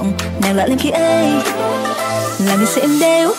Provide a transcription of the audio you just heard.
vọng nàng lại lên khi ấy làm người sẽ em đeo